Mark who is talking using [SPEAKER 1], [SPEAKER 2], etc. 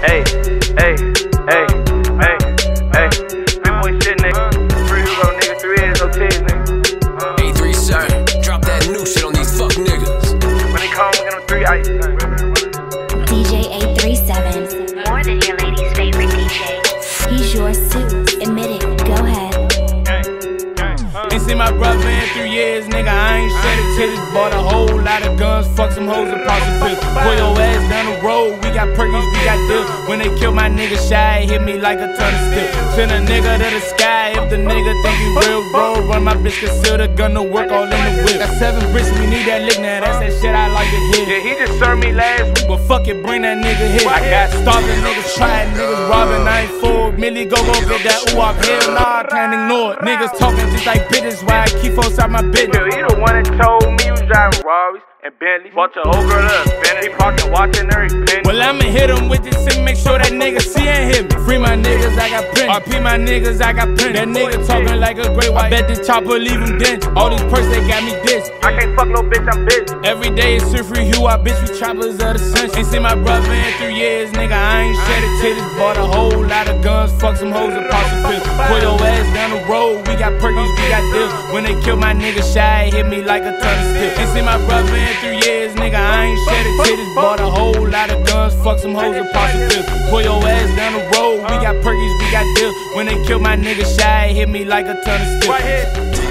[SPEAKER 1] Hey, hey, hey, hey, hey. Big boy shit, nigga. Three Hugo, nigga. Three A's, no T's, nigga.
[SPEAKER 2] A3 sir, drop that new shit on these fuck niggas.
[SPEAKER 1] When they call, we get them three ice.
[SPEAKER 3] DJ 837.
[SPEAKER 4] More than your lady's favorite DJ.
[SPEAKER 3] He's yours too. Admit it. Go ahead.
[SPEAKER 5] Ain't seen my brother in three years, nigga. I ain't shed a titties. Bought a whole lot of guns, fuck some hoes and pop some pills. Pull got perkies, we got deals. When they kill my nigga shy, hit me like a ton of steel. Send a nigga to the sky if the nigga think he real, bro. Run my bitch, conceal the gun to work all in the whip. Got seven bricks, we need that lick now. That's that shit I like to hit.
[SPEAKER 1] Yeah, he just served me last week.
[SPEAKER 5] But fuck it, bring that nigga here. I got starving niggas trying, niggas robbing, I ain't fool. Millie go go get that ooh, hell nah, I can't ignore it. Niggas talking just like bitches, why I keep folks out my business.
[SPEAKER 1] Yeah, he the one that told me you was driving Rarries and Bentley. Fucked your old girl up, Bentley. Parking, watching he penny.
[SPEAKER 5] Well, I'ma hit him with this and make sure that nigga see and hit me. Free my niggas, I got plenty. RP my niggas, I got plenty. That nigga talking like a great white. I bet this chopper leave him dented. All these perks, they got me dizzy.
[SPEAKER 1] I can't fuck no bitch, I'm busy.
[SPEAKER 5] Every day it's surf free hue, I bitch we choppers of the sun. Ain't seen my brother in three years, nigga. I ain't shed a titties. Bought a whole guns, fuck some hoes and pop some pills. Put your ass down the road, we got perkies, we got deals. When they kill my nigga shy, hit me like a ton of steel. Ain't seen my brother in three years, nigga. I ain't shed a titties. Bought a whole lot of guns, fuck some hoes and pop some pills. Put your ass down the road, we got perkies, we got deals. When they kill my nigga shy, hit me like a ton of steel.